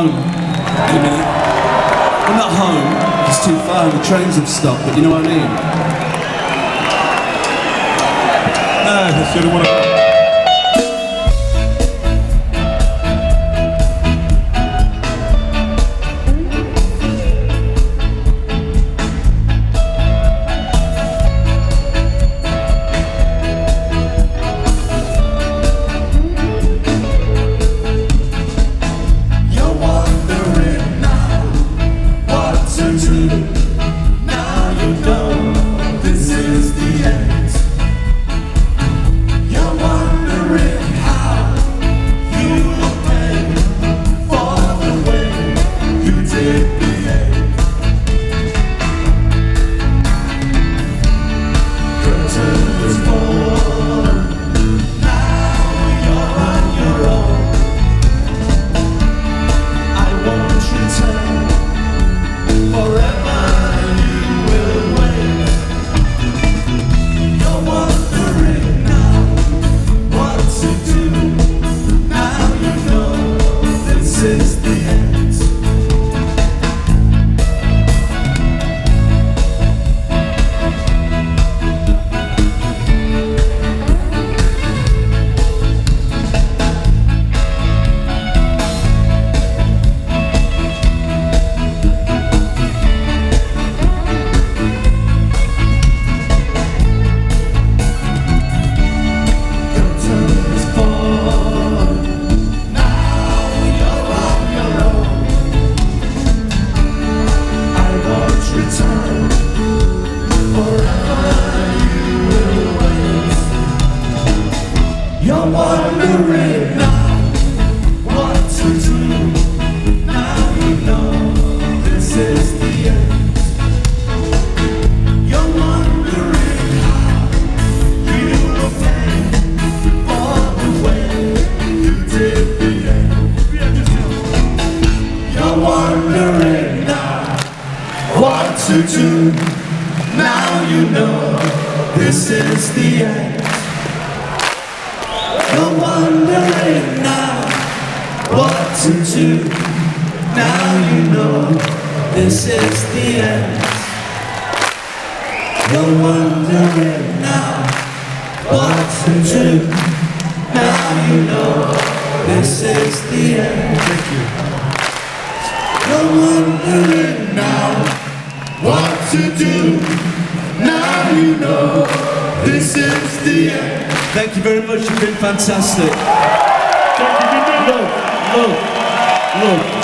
home in a minute. I'm not home, it's too far the trains have stopped, but you know what I mean? Ah, I should have won. You're wondering now what to do. Now you know this is the end. You're wondering how you the way you did behave. You're wondering now what to do. Now you know this is the end. What to do. Now you know this is the end. You're wondering now what to do. Now you know this is the end. Thank you. You're wondering now what to do. Now you know this is the end. Thank you very much, you've been fantastic. Thank Look, look, look. Good luck.